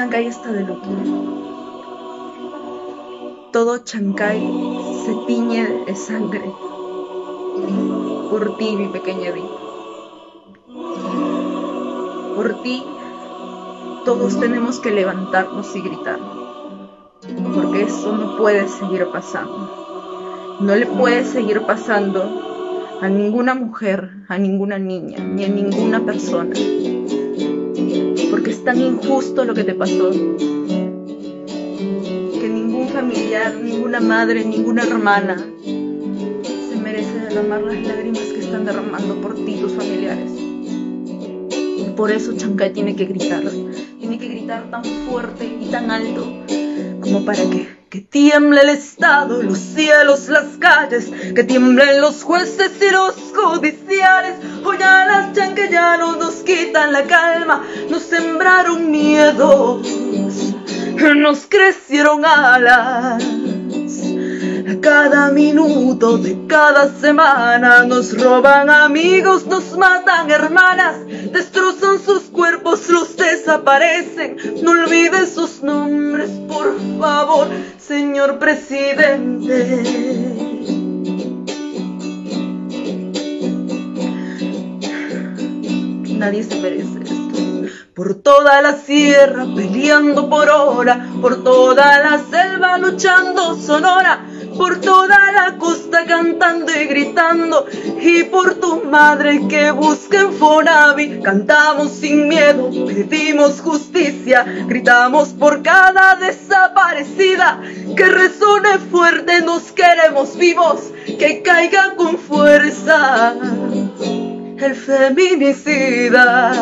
Chancay está de luto. Todo Chancay se tiñe de sangre por ti, mi pequeña vida. Por ti, todos tenemos que levantarnos y gritar, porque eso no puede seguir pasando. No le puede seguir pasando a ninguna mujer, a ninguna niña, ni a ninguna persona, es tan injusto lo que te pasó, que ningún familiar, ninguna madre, ninguna hermana se merece derramar las lágrimas que están derramando por ti tus familiares. Y por eso Chancay tiene que gritar, tiene que gritar tan fuerte y tan alto como para que que tiemble el Estado, los cielos, las calles, que tiemblen los jueces y los judiciales. Hoy a las chanquellanos nos quitan la calma, nos sembraron miedos, nos crecieron alas. Cada minuto de cada semana nos roban amigos, nos matan hermanas, destrozan sus cuerpos, los desaparecen. No olvides sus nombres, por favor, señor presidente. Nadie se merece esto. Por toda la sierra peleando por hora, por toda la selva luchando sonora, por toda la costa cantando y gritando, y por tu madre que busca en Fonavi, cantamos sin miedo, pedimos justicia, gritamos por cada desaparecida, que resone fuerte, nos queremos vivos, que caiga con fuerza el feminicida.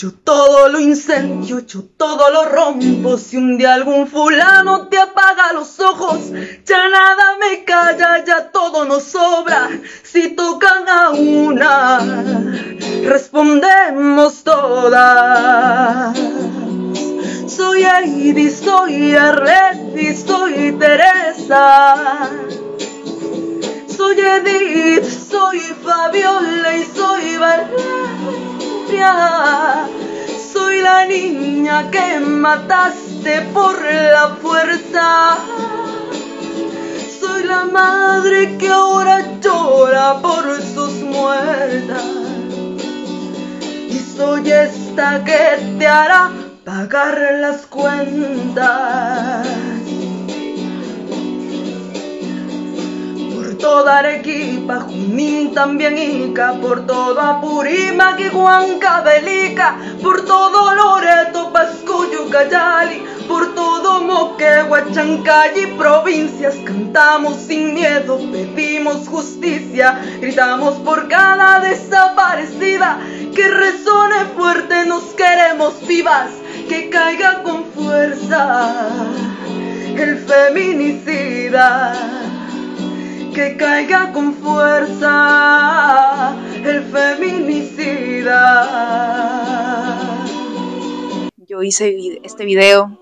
Yo todo lo incendio, yo todo lo rompo. Si un día algún fulano te apaga los ojos, ya nada me calla, ya todo nos sobra. Si tocan a una, respondemos todas. Soy Heidi, soy Arleti, soy Teresa. Soy Edith, soy Fabiola y soy Valeria. Soy la niña que mataste por la fuerza. Soy la madre que ahora llora por sus muertas. Y soy esta que te hará pagar las cuentas. Toda Arequipa, Junín también Ica, por todo Apurímac y Huancavelica, por todo Loreto, Pasco, Yucayali, por todo Moquegua, Chancay y provincias, cantamos sin miedo, pedimos justicia, gritamos por cada desaparecida, que resone fuerte, nos queremos vivas, que caiga con fuerza el feminicida que caiga con fuerza el feminicida. Yo hice este video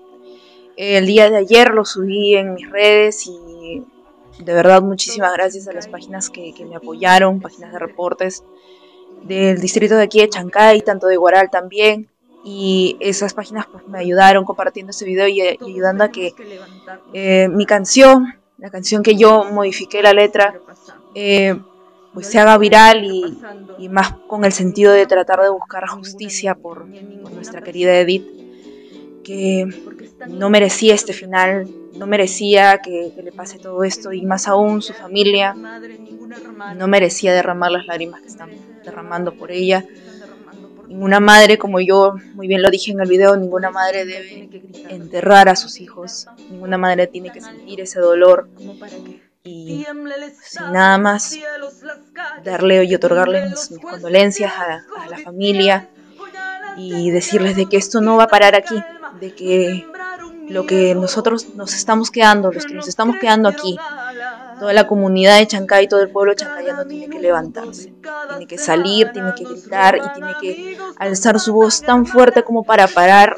el día de ayer, lo subí en mis redes y de verdad muchísimas gracias a las páginas que, me apoyaron, páginas de reportes del distrito de aquí de Chancay, tanto de Guaral también. Y esas páginas pues, me ayudaron compartiendo este video y, y ayudando a que eh, mi canción la canción que yo modifiqué la letra, eh, pues se haga viral y, más con el sentido de tratar de buscar justicia por, nuestra querida Edith, que no merecía este final, no merecía que, le pase todo esto y más aún su familia no merecía derramar las lágrimas que están derramando por ella. Ninguna madre, como yo muy bien lo dije en el video, ninguna madre debe enterrar a sus hijos. Ninguna madre tiene que sentir ese dolor. Y nada más, darle y otorgarle mis, condolencias a, a la familia y decirles de que esto no va a parar aquí, de que lo que nosotros nos estamos quedando, los que nos estamos quedando aquí, toda la comunidad de Chancay, todo el pueblo chancayano tiene que levantarse, tiene que salir, tiene que gritar y tiene que alzar su voz tan fuerte como para parar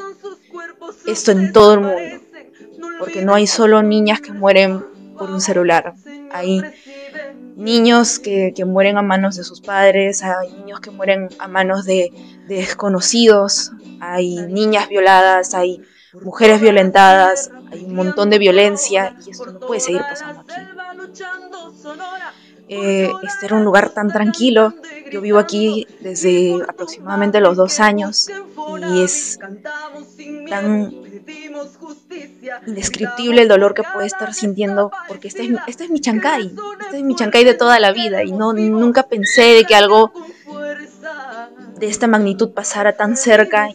esto en todo el mundo. Porque no hay solo niñas que mueren por un celular, hay niños que, mueren a manos de sus padres, hay niños que mueren a manos de, desconocidos, hay niñas violadas, hay mujeres violentadas, hay un montón de violencia y esto no puede seguir pasando aquí. Eh, este era un lugar tan tranquilo. Yo vivo aquí desde aproximadamente los dos años y es tan indescriptible el dolor que puede estar sintiendo porque este es, este es mi chancay, este es mi chancay de toda la vida y no nunca pensé de que algo de esta magnitud pasara tan cerca,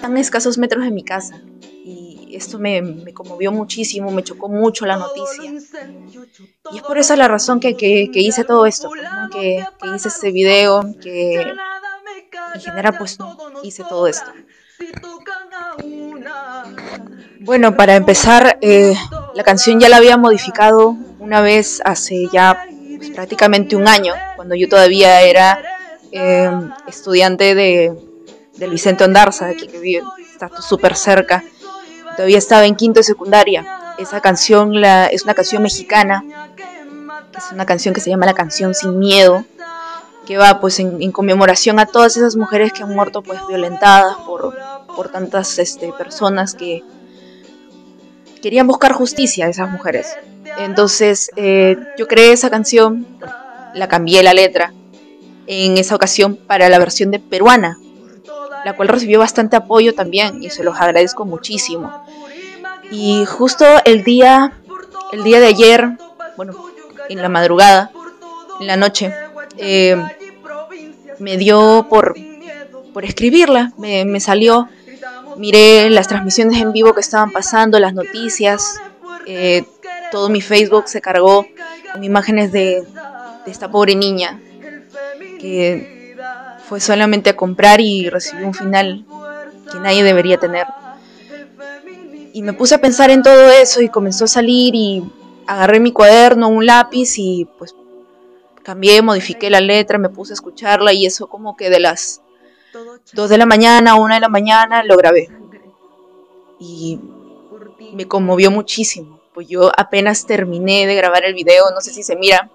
tan escasos metros de mi casa esto me, conmovió muchísimo, me chocó mucho la noticia. Y es por eso la razón que, hice todo esto, pues, que, hice este video, que en general pues hice todo esto. Bueno, para empezar, eh, la canción ya la había modificado una vez hace ya pues, prácticamente un año, cuando yo todavía era eh, estudiante de, del Vicente Ondarza, aquí que vive, está súper cerca todavía estaba en quinto de secundaria. Esa canción es una canción mexicana, es una canción que se llama La canción sin miedo, que va pues en, conmemoración a todas esas mujeres que han muerto pues violentadas por, por tantas este, personas que querían buscar justicia a esas mujeres. Entonces eh, yo creé esa canción, la cambié la letra en esa ocasión para la versión de peruana, la cual recibió bastante apoyo también y se los agradezco muchísimo. Y justo el día, el día de ayer, bueno, en la madrugada, en la noche, eh, me dio por, por escribirla, me, salió, miré las transmisiones en vivo que estaban pasando, las noticias, eh, todo mi Facebook se cargó con imágenes de, de esta pobre niña que fue solamente a comprar y recibí un final que nadie debería tener. Y me puse a pensar en todo eso y comenzó a salir y agarré mi cuaderno, un lápiz y pues cambié, modifiqué la letra, me puse a escucharla y eso como que de las 2 de la mañana, 1 de la mañana lo grabé. Y me conmovió muchísimo, pues yo apenas terminé de grabar el video, no sé si se mira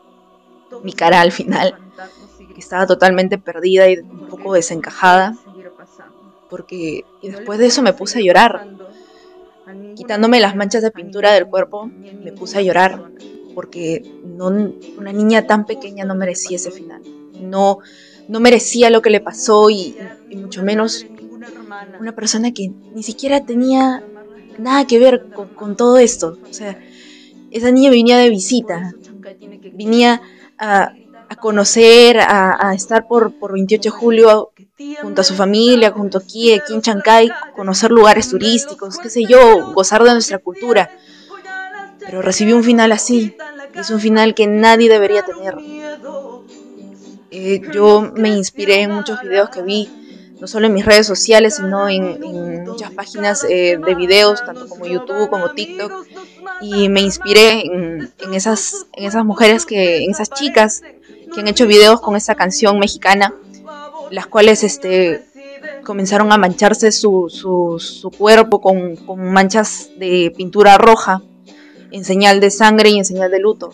mi cara al final que estaba totalmente perdida y un poco desencajada, porque y después de eso me puse a llorar. Quitándome las manchas de pintura del cuerpo, me puse a llorar, porque no, una niña tan pequeña no merecía ese final. No, no merecía lo que le pasó y, mucho menos una persona que ni siquiera tenía nada que ver con, con, todo esto. O sea, esa niña venía de visita, venía a, conocer, a, estar por, por 28 de julio junto a su familia, junto aquí, aquí en Chancay, conocer lugares turísticos, qué sé yo, gozar de nuestra cultura. Pero recibió un final así, es un final que nadie debería tener. Eh, yo me inspiré en muchos videos que vi, no solo en mis redes sociales, sino en, muchas páginas eh, de videos, tanto como YouTube como TikTok, y me inspiré en, en, esas, en esas mujeres, que, en esas chicas que han hecho videos con esta canción mexicana, las cuales este, comenzaron a mancharse su, su, cuerpo con, con, manchas de pintura roja en señal de sangre y en señal de luto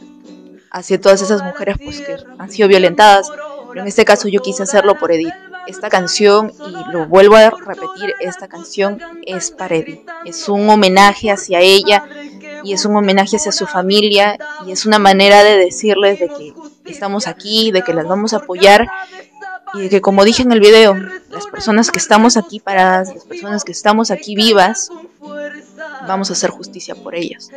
hacia todas esas mujeres pues, que han sido violentadas. Pero en este caso yo quise hacerlo por Edith. Esta canción, y lo vuelvo a repetir, esta canción es para Edith. Es un homenaje hacia ella y es un homenaje hacia su familia y es una manera de decirles de que estamos aquí, de que las vamos a apoyar y de que como dije en el video, las personas que estamos aquí paradas, las personas que estamos aquí vivas, vamos a hacer justicia por ellas.